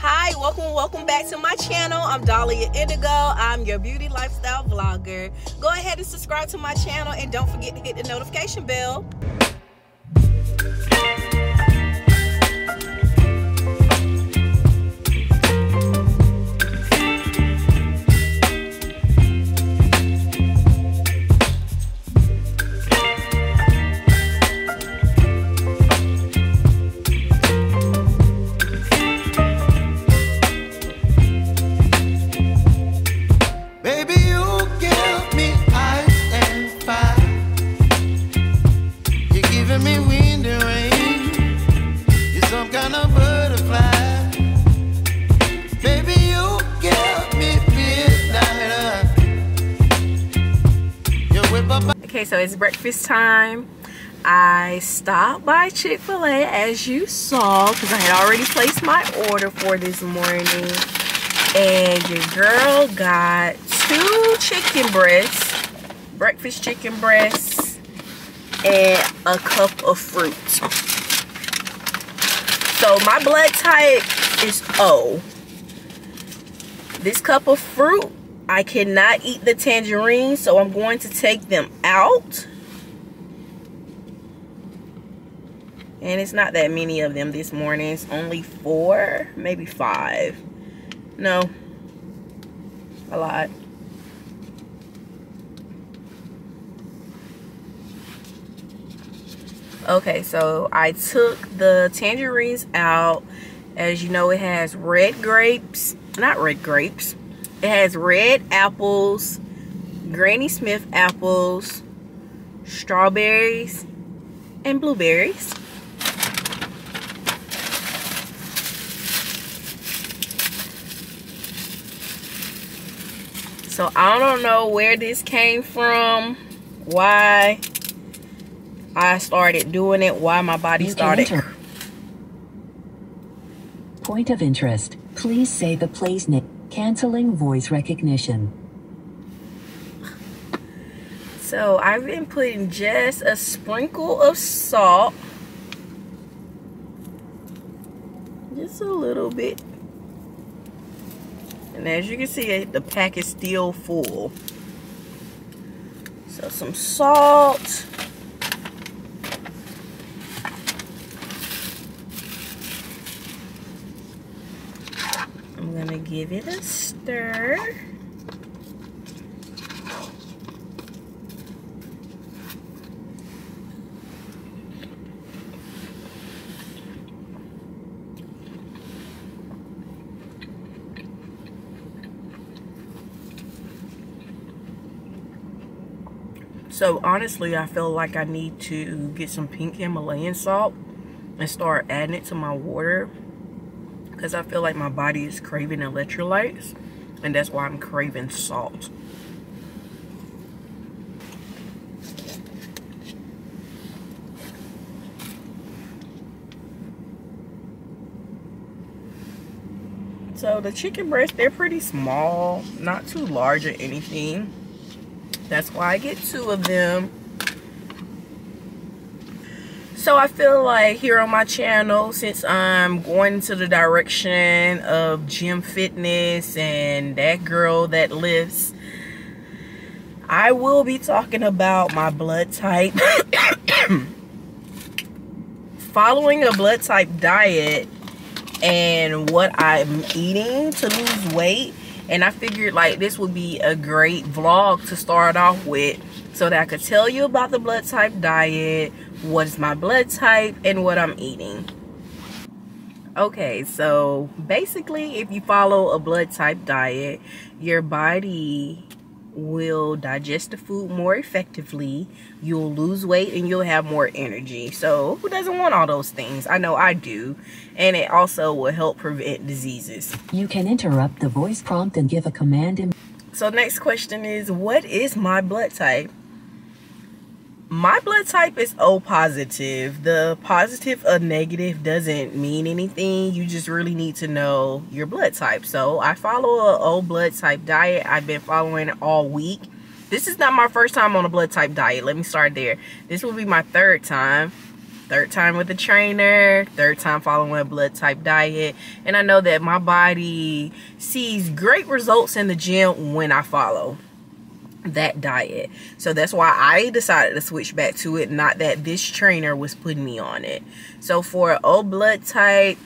Hi, welcome, welcome back to my channel. I'm Dahlia Indigo. I'm your beauty lifestyle vlogger. Go ahead and subscribe to my channel and don't forget to hit the notification bell. So it's breakfast time. I stopped by Chick-fil-A as you saw because I had already placed my order for this morning. And your girl got two chicken breasts, breakfast chicken breasts, and a cup of fruit. So my blood type is O. This cup of fruit, I cannot eat the tangerines, so I'm going to take them out. And it's not that many of them this morning. It's only four, maybe five. No, a lot. Okay, so I took the tangerines out. As you know, it has red grapes, not red grapes. It has red apples, Granny Smith apples, strawberries, and blueberries. So I don't know where this came from, why I started doing it, why my body started. enter. Point of interest. Please say the place name. Canceling voice recognition. So I've been putting just a sprinkle of salt. Just a little bit. And as you can see, the pack is still full. So some salt. I'm gonna give it a stir. So honestly, I feel like I need to get some pink Himalayan salt and start adding it to my water because I feel like my body is craving electrolytes and that's why I'm craving salt. So the chicken breasts, they're pretty small, not too large or anything. That's why I get two of them. So I feel like here on my channel, since I'm going into the direction of gym fitness and that girl that lifts, I will be talking about my blood type. Following a blood type diet and what I'm eating to lose weight and I figured like this would be a great vlog to start off with so that I could tell you about the blood type diet, what is my blood type, and what I'm eating. Okay, so basically if you follow a blood type diet, your body will digest the food more effectively, you'll lose weight, and you'll have more energy. So who doesn't want all those things? I know I do. And it also will help prevent diseases. You can interrupt the voice prompt and give a command in So next question is, what is my blood type? My blood type is O positive. The positive or negative doesn't mean anything. You just really need to know your blood type. So I follow a O blood type diet. I've been following it all week. This is not my first time on a blood type diet. Let me start there. This will be my third time. third time with a trainer, third time following a blood type diet. And I know that my body sees great results in the gym when I follow that diet. So that's why I decided to switch back to it, not that this trainer was putting me on it. So for O blood type,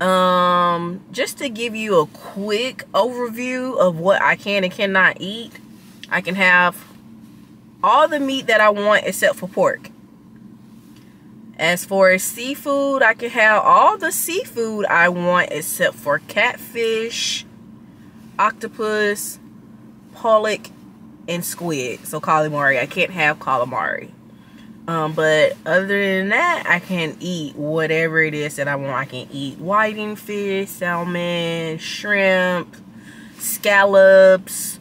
um, just to give you a quick overview of what I can and cannot eat, I can have all the meat that I want except for pork. As for seafood, I can have all the seafood I want except for catfish, octopus, pollock, and squid. So calamari, I can't have calamari. Um, but other than that, I can eat whatever it is that I want. I can eat whiting fish, salmon, shrimp, scallops,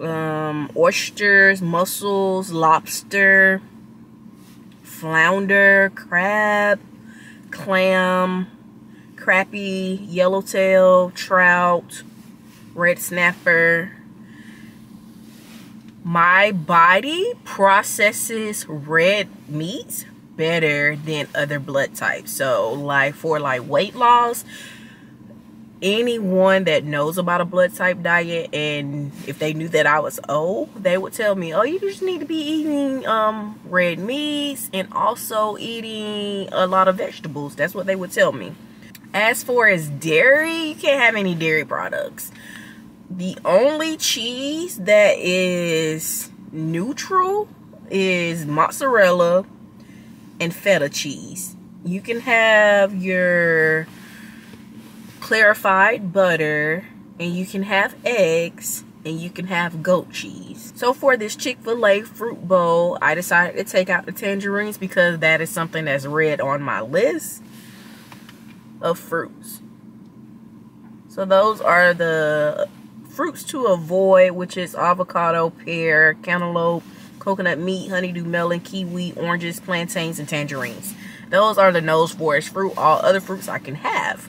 um, oysters, mussels, lobster, flounder, crab, clam, crappie, yellowtail, trout, red snapper, my body processes red meats better than other blood types. So like for like weight loss, anyone that knows about a blood type diet and if they knew that I was O, they would tell me, oh, you just need to be eating um, red meats and also eating a lot of vegetables. That's what they would tell me. As far as dairy, you can't have any dairy products the only cheese that is neutral is mozzarella and feta cheese. You can have your clarified butter and you can have eggs and you can have goat cheese. So for this Chick-fil-A fruit bowl, I decided to take out the tangerines because that is something that's red on my list of fruits. So those are the fruits to avoid, which is avocado, pear, cantaloupe, coconut meat, honeydew melon, kiwi, oranges, plantains, and tangerines. Those are the nose forest fruit. All other fruits I can have.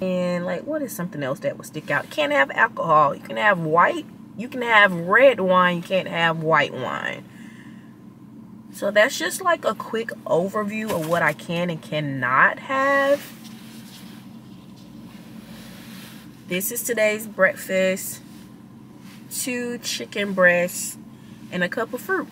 And like, what is something else that would stick out? can't have alcohol. You can have white. You can have red wine. You can't have white wine. So that's just like a quick overview of what I can and cannot have. This is today's breakfast. Two chicken breasts and a cup of fruit.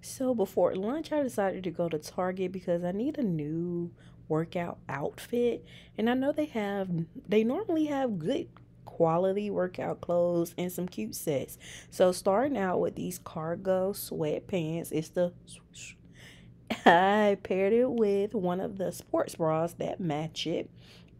So before lunch, I decided to go to Target because I need a new workout outfit. And I know they have, they normally have good quality workout clothes and some cute sets. So starting out with these cargo sweatpants, it's the I paired it with one of the sports bras that match it.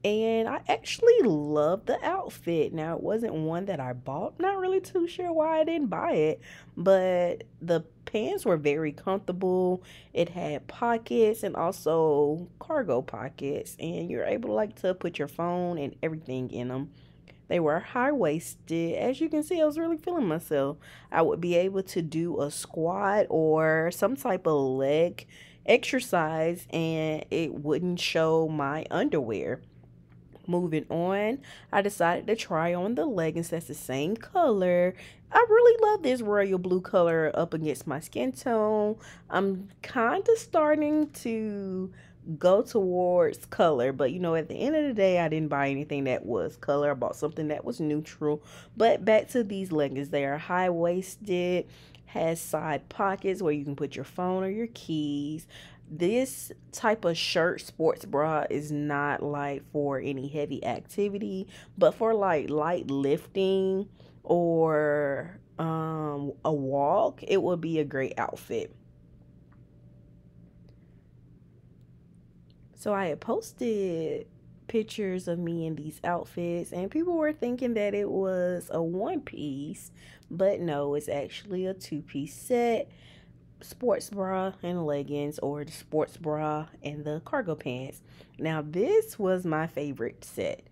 And I actually love the outfit. Now, it wasn't one that I bought. Not really too sure why I didn't buy it. But the pants were very comfortable. It had pockets and also cargo pockets. And you're able to like to put your phone and everything in them. They were high waisted. As you can see, I was really feeling myself. I would be able to do a squat or some type of leg exercise and it wouldn't show my underwear. Moving on, I decided to try on the leggings that's the same color. I really love this royal blue color up against my skin tone. I'm kind of starting to go towards color but you know at the end of the day i didn't buy anything that was color. I bought something that was neutral. But back to these leggings they are high-waisted has side pockets where you can put your phone or your keys. This type of shirt sports bra is not like for any heavy activity but for like light lifting or um a walk it would be a great outfit So I had posted pictures of me in these outfits and people were thinking that it was a one piece, but no, it's actually a two piece set. Sports bra and leggings or the sports bra and the cargo pants. Now this was my favorite set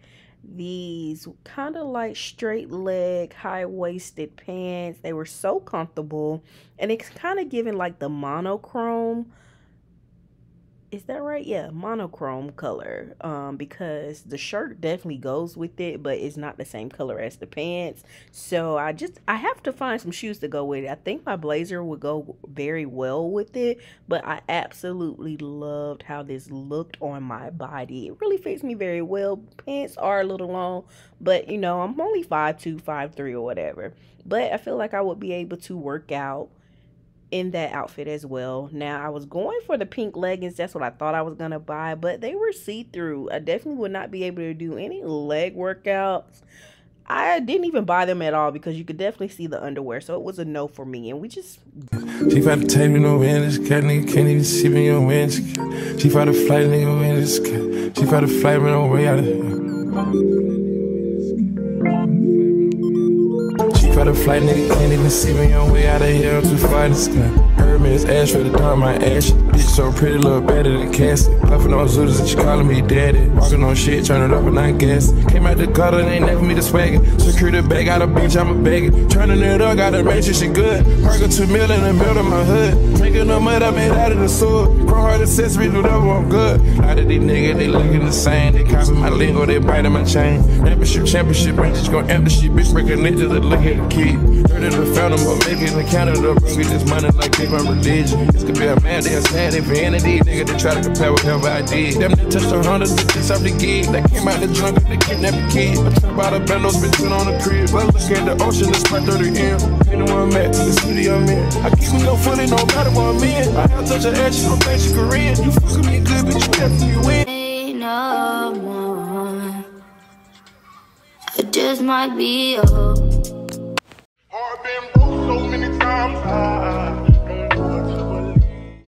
these kind of like straight leg high waisted pants they were so comfortable and it's kind of giving like the monochrome is that right? Yeah, monochrome color. Um, because the shirt definitely goes with it, but it's not the same color as the pants. So I just I have to find some shoes to go with it. I think my blazer would go very well with it, but I absolutely loved how this looked on my body. It really fits me very well. Pants are a little long, but you know, I'm only five two, five three, or whatever. But I feel like I would be able to work out in that outfit as well. Now, I was going for the pink leggings. That's what I thought I was going to buy, but they were see-through. I definitely would not be able to do any leg workouts. I didn't even buy them at all because you could definitely see the underwear. So it was a no for me. And we just. She found the tape, no wind. This cat nigga can't even see me on wind. She found a flight, nigga wind. This. She found a flight, man, on way out of here. Found a flight, nigga can't even see me on way out of here. I'm too in the sky. Hermes ash for the dark, my ash. Bitch so pretty, look better than Cassie. Puffin' on Zooters and she calling me daddy. Walking on shit, turn it up and I gas. Came out the gutter, they ain't never me the swagger. Secure the bag, got a bitch, I'm a bagger. Turning it up, gotta make sure she good. Park a two mil in the middle of my hood. Drinking no mud, I made out of the sword. Chrome heart accessory, do whatever I'm good. A lot of these niggas, they looking the same. They copy my lingo, they biting my chain. Championship, championship, ain't just gon' empty shit. Bitch, breaking niggas, look at the key. Heard it, I found them, but making the Canada. Bro, get this money like they my religion. This could be a man, they a sad vanity. Nigga, they try to compare whatever I did. Them that touched a hundred, just off the gig. That came out the jungle, they kidnapped a kid. I trap out the bundles, been put on the crib. But look at the ocean, it's my 30 M. Ain't no one met, the city I'm in. I keep me no footy, no matter what I'm in. I have touch an ass, you at your career. You me good, but you left me win. No more. I just might be old. I've been broke so many times. I